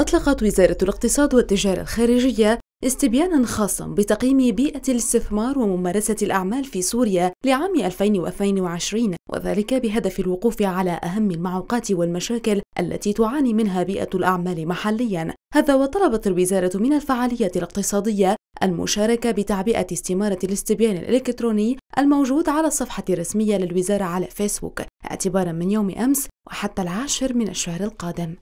أطلقت وزارة الاقتصاد والتجارة الخارجية استبيانا خاصا بتقييم بيئة الاستثمار وممارسة الأعمال في سوريا لعام 2022 وذلك بهدف الوقوف على أهم المعوقات والمشاكل التي تعاني منها بيئة الأعمال محليا. هذا وطلبت الوزارة من الفعالية الاقتصادية المشاركة بتعبئة استمارة الاستبيان الإلكتروني الموجود على الصفحة الرسمية للوزارة على فيسبوك اعتبارا من يوم أمس وحتى العاشر من الشهر القادم.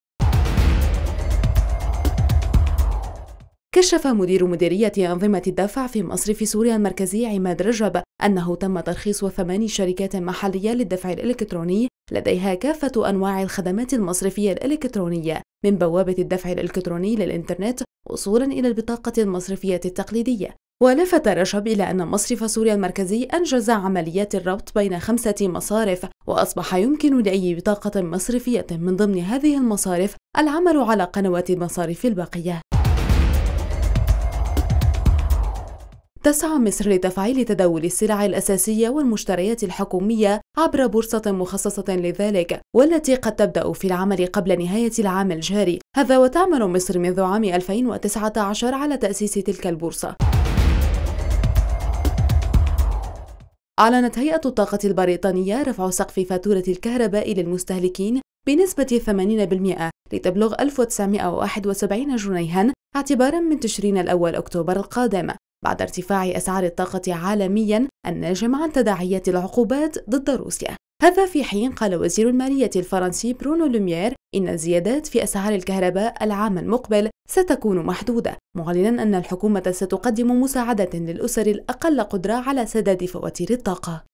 كشف مدير مديرية أنظمة الدفع في مصرف سوريا المركزي عماد رجب أنه تم ترخيص ثماني شركات محلية للدفع الإلكتروني لديها كافة أنواع الخدمات المصرفية الإلكترونية من بوابة الدفع الإلكتروني للإنترنت وصولا إلى البطاقة المصرفية التقليدية. ولفت رجب إلى أن مصرف سوريا المركزي أنجز عمليات الربط بين خمسة مصارف وأصبح يمكن لأي بطاقة مصرفية من ضمن هذه المصارف العمل على قنوات المصارف الباقية. تسعى مصر لتفعيل تداول السلع الأساسية والمشتريات الحكومية عبر بورصة مخصصة لذلك والتي قد تبدأ في العمل قبل نهاية العام الجاري. هذا وتعمل مصر منذ عام 2019 على تأسيس تلك البورصة. أعلنت هيئة الطاقة البريطانية رفع سقف فاتورة الكهرباء للمستهلكين بنسبة 80% لتبلغ 1971 جنيها اعتبارا من تشرين الأول أكتوبر القادم. بعد ارتفاع أسعار الطاقة عالميا الناجم عن تداعيات العقوبات ضد روسيا. هذا في حين قال وزير المالية الفرنسي برونو لوميير إن الزيادات في أسعار الكهرباء العام المقبل ستكون محدودة معلنا أن الحكومة ستقدم مساعدة للأسر الأقل قدرة على سداد فواتير الطاقة.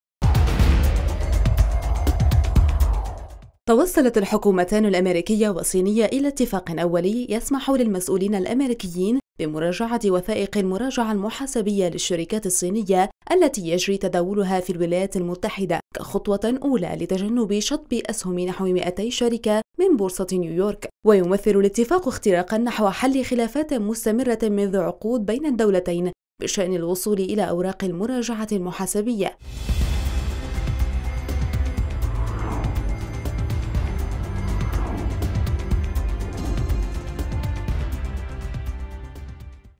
توصلت الحكومتان الأمريكية والصينية إلى اتفاق أولي يسمح للمسؤولين الأمريكيين بمراجعة وثائق المراجعة المحاسبية للشركات الصينية التي يجري تداولها في الولايات المتحدة كخطوة أولى لتجنب شطب أسهم نحو 200 شركة من بورصة نيويورك. ويمثل الاتفاق اختراقا نحو حل خلافات مستمرة منذ عقود بين الدولتين بشأن الوصول إلى أوراق المراجعة المحاسبية.